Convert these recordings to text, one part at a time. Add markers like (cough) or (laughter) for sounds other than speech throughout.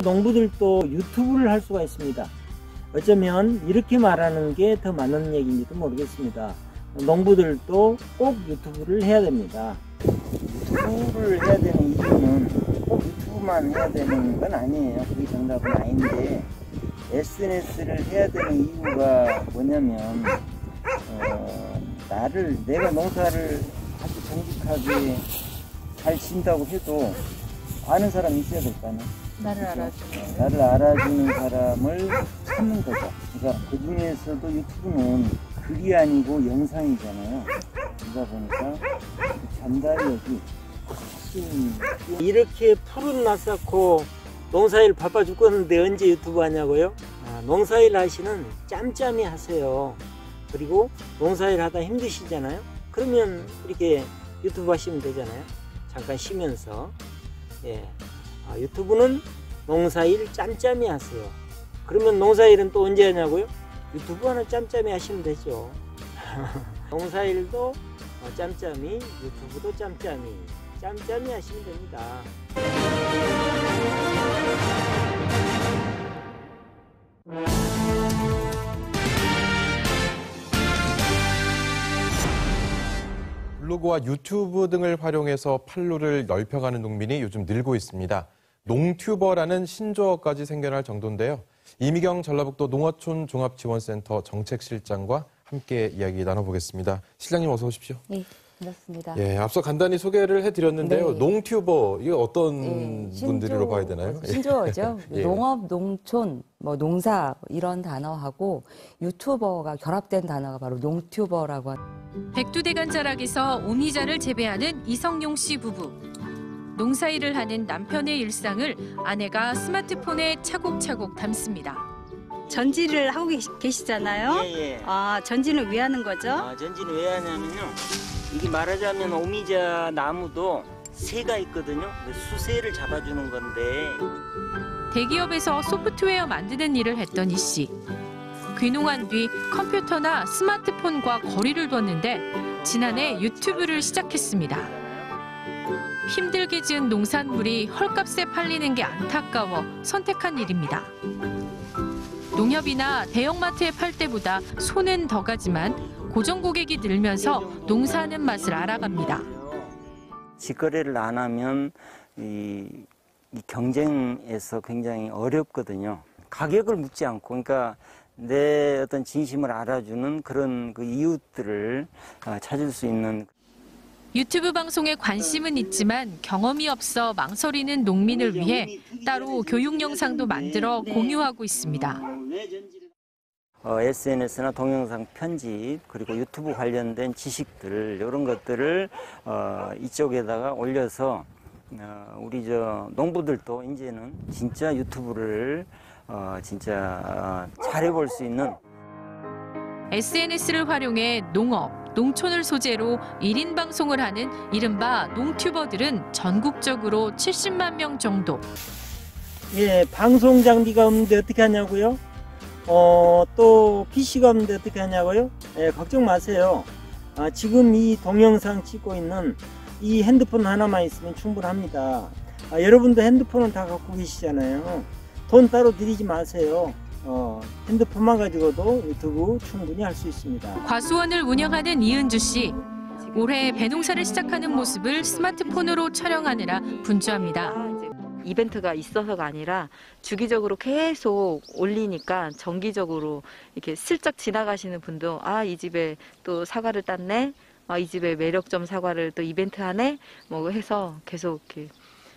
농부들도 유튜브를 할 수가 있습니다. 어쩌면 이렇게 말하는 게 더 맞는 얘기인지도 모르겠습니다. 농부들도 꼭 유튜브를 해야 됩니다. 유튜브를 해야 되는 이유는 꼭 유튜브만 해야 되는 건 아니에요. 그게 정답은 아닌데 SNS를 해야 되는 이유가 뭐냐면 어, 나를 내가 농사를 아주 정직하게 잘 진다고 해도 아는 사람이 있어야 될거 아니야. 나를? 알아주는. 어, 나를 알아주는 사람을 찾는 거죠. 그러니까 그 중에서도 유튜브는 글이 아니고 영상이잖아요. 그러다 보니까 그 전달력이 훨씬 이렇게 푸른 낯 쌓고 농사일 바빠 죽겠는데 언제 유튜브 하냐고요? 아, 농사일 하시는 짬짬이 하세요. 그리고 농사일 하다 힘드시잖아요. 그러면 이렇게 유튜브 하시면 되잖아요. 잠깐 쉬면서. 예. 아, 유튜브는 농사일 짬짬이 하세요. 그러면 농사일은 또 언제 하냐고요? 유튜브 하나 짬짬이 하시면 되죠. (laughs) 농사일도 어, 짬짬이, 유튜브도 짬짬이, 짬짬이 하시면 됩니다. 블로그와 유튜브 등을 활용해서 판로를 넓혀가는 농민이 요즘 늘고 있습니다. 농튜버라는 신조어까지 생겨날 정도인데요. 이미경 전라북도 농어촌 종합지원센터 정책실장과 함께 이야기 나눠보겠습니다. 실장님 어서 오십시오. 네, 반갑습니다. 예, 앞서 간단히 소개를 해드렸는데요. 네. 농튜버 이게 어떤 예, 분들로 봐야 되나요? 예. 신조어죠. (laughs) 예. 농업, 농촌, 뭐 농사 이런 단어하고 유튜버가 결합된 단어가 바로 농튜버라고 합니다. 백두대간 자락에서 오미자를 재배하는 이성용 씨 부부. 농사일을 하는 남편의 일상을 아내가 스마트폰에 차곡차곡 담습니다. 전지를 하고 계시, 계시잖아요. 예, 예. 아, 전지는 왜 하는 거죠? 아, 전지는 왜 하냐면요. 이게 말하자면 오미자 나무도 새가 있거든요. 그 수새를 잡아주는 건데 대기업에서 소프트웨어 만드는 일을 했던 이 씨. 귀농한 뒤 컴퓨터나 스마트폰과 거리를 뒀는데 지난해 유튜브를 시작했습니다. 힘들게 지은 농산물이 헐값에 팔리는 게 안타까워 선택한 일입니다. 농협이나 대형마트에 팔 때보다 손은 더 가지만 고정 고객이 늘면서 농사하는 맛을 알아갑니다. 직거래를 안 하면 이, 이 경쟁에서 굉장히 어렵거든요. 가격을 묻지 않고, 그러니까 내 어떤 진심을 알아주는 그런 그 이웃들을 어, 찾을 수 있는 유튜브 방송에 관심은 있지만 경험이 없어 망설이는 농민을 위해 따로 교육 영상도 만들어 공유하고 있습니다. 어, SNS나 동영상 편집 그리고 유튜브 관련된 지식들 이런 것들을 어, 이쪽에다가 올려서 어, 우리 저 농부들도 이제는 진짜 유튜브를 어, 진짜 어, 잘해볼 수 있는 SNS를 활용해 농업, 농촌을 소재로 1인 방송을 하는 이른바 농튜버들은 전국적으로 70만 명 정도. 예 방송 장비가 없는데 어떻게 하냐고요? 어, 또 PC가 없는데 어떻게 하냐고요? 예, 걱정 마세요. 아, 지금 이 동영상 찍고 있는 이 핸드폰 하나만 있으면 충분합니다. 아, 여러분도 핸드폰은 다 갖고 계시잖아요. 돈 따로 들이지 마세요. 어, 핸드폰만 가지고도 유튜브 충분히 할 수 있습니다. 과수원을 운영하는 이은주 씨. 올해 배농사를 시작하는 모습을 스마트폰으로 촬영하느라 분주합니다. 이벤트가 있어서가 아니라 주기적으로 계속 올리니까 정기적으로 이렇게 슬쩍 지나가시는 분도 아 이 집에 또 사과를 땄네 아 이 집에 매력점 사과를 또 이벤트 하네 뭐 해서 계속 이렇게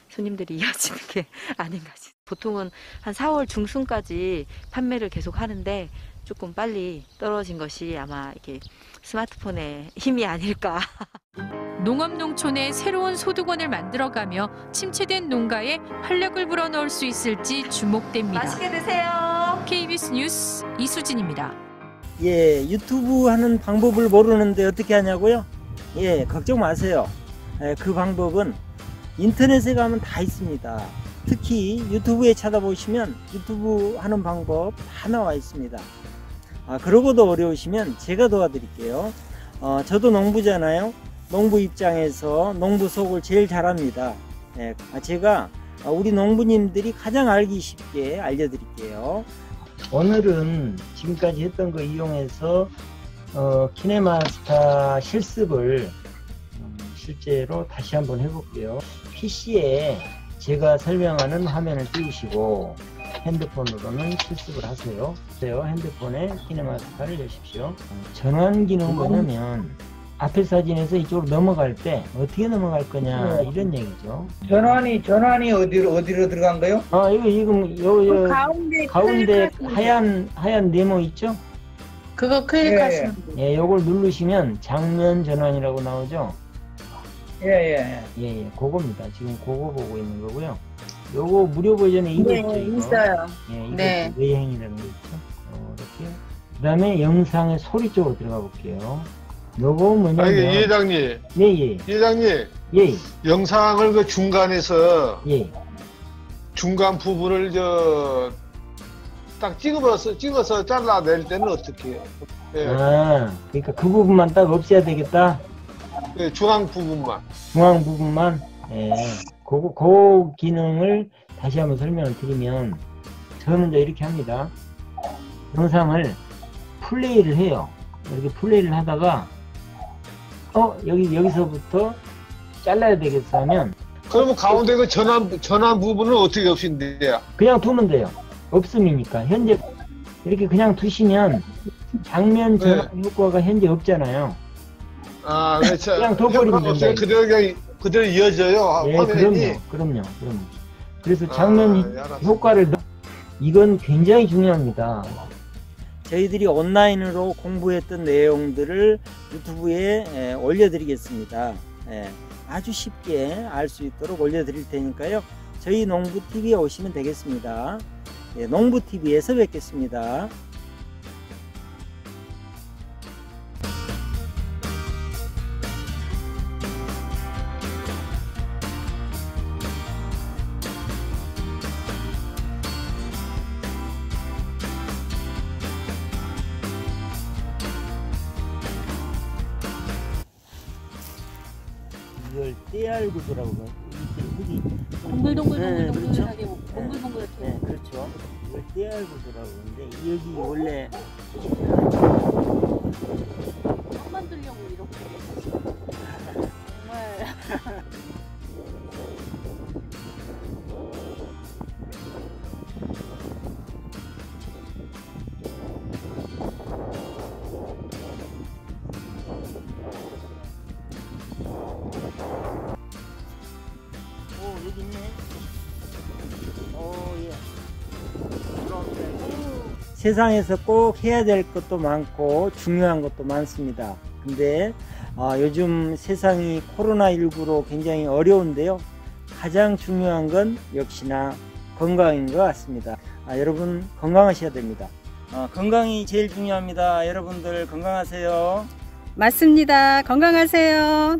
손님들이 (laughs) 이어지는 게 아닌가 싶어요. 보통은 한 4월 중순까지 판매를 계속 하는데 조금 빨리 떨어진 것이 아마 이게 스마트폰의 힘이 아닐까. (laughs) 농업 농촌에 새로운 소득원을 만들어가며 침체된 농가에 활력을 불어넣을 수 있을지 주목됩니다. 드세요. KBS 뉴스 이수진입니다. 예, 유튜브 하는 방법을 모르는데 어떻게 하냐고요? 예, 걱정 마세요. 예, 그 방법은 인터넷에 가면 다 있습니다. 특히 유튜브에 찾아보시면 유튜브 하는 방법 다 나와 있습니다. 아, 그러고도 어려우시면 제가 도와드릴게요. 어, 저도 농부잖아요. 농부 입장에서 농부 속을 제일 잘합니다. 예, 아, 제가 아, 우리 농부님들이 가장 알기 쉽게 알려드릴게요. 오늘은 지금까지 했던 거 이용해서 어, 키네마스타 실습을 음, 실제로 다시 한번 해볼게요. PC에 제가 설명하는 화면을 띄우시고 핸드폰으로는 실습을 하세요. 그래요. 핸드폰에 키네마스타를 여십시오. 어, 전환 기능은 뭐냐면 앞에 사진에서 이쪽으로 넘어갈 때 어떻게 넘어갈 거냐 이런 얘기죠. 전환이 전환이 어디로 어디로 들어간 거요? 아 이거 지금 요, 요 가운데 가운데 클릭하시면 하얀 하얀 네모 있죠? 그거 클릭하시면 예, 요걸 누르시면 장면 전환이라고 나오죠? 예예. 예, 예, 그겁니다. 지금 그거 보고 있는 거고요. 요거 무료 버전에 이거 있죠, 이거. 있어요. 예, 이거 네. 외행이라는 거 있죠. 어, 이렇게. 그 다음에 영상의 소리 쪽으로 들어가 볼게요. 요거 뭐냐면, 이 회장님, 예, 예, 이 회장님, 예, 영상을 그 중간에서, 예. 중간 부분을 저, 딱 찍어서, 찍어서 잘라낼 때는 어떻게 해요? 예, 아, 그러니까 그 부분만 딱 없애야 되겠다. 예, 중앙 부분만. 중앙 부분만 예, 그, 그 기능을 다시 한번 설명을 드리면 저는 이제 이렇게 합니다. 영상을 플레이를 해요. 이렇게 플레이를 하다가 어 여기 여기서부터 잘라야 되겠어 하면 그러면 가운데 그 전환, 전환 부분은 어떻게 없인데요? 그냥 두면 돼요. 없음이니까 현재 이렇게 그냥 두시면 장면 전환 효과가 현재 없잖아요. 아, 네, 저, 그냥 둬버리면. 된다. 그대로, 그냥 그대로 이어져요. 예, 화면이. 그럼요, 그럼요, 그럼요. 그래서 장면 아, 예. 효과를 넣- 이건 굉장히 중요합니다. 저희들이 온라인으로 공부했던 내용들을 유튜브에 에, 올려드리겠습니다. 예, 아주 쉽게 알 수 있도록 올려드릴 테니까요. 저희 농부 TV에 오시면 되겠습니다. 예, 농부 TV에서 뵙겠습니다. 이걸 떼알 구조라고 해요. 흙이 네, 그렇죠. 동글동글하게 네, 그렇죠. 이걸 떼알 구조라고 하는데 여기 원래 만들려 여기 있네. 오 예. 세상에서 꼭 해야 될 것도 많고 중요한 것도 많습니다. 근데 아, 요즘 세상이 코로나19로 굉장히 어려운데요. 가장 중요한 건 역시나 건강인 것 같습니다. 아, 여러분 건강하셔야 됩니다. 아, 건강이 제일 중요합니다. 여러분들 건강하세요. 맞습니다. 건강하세요.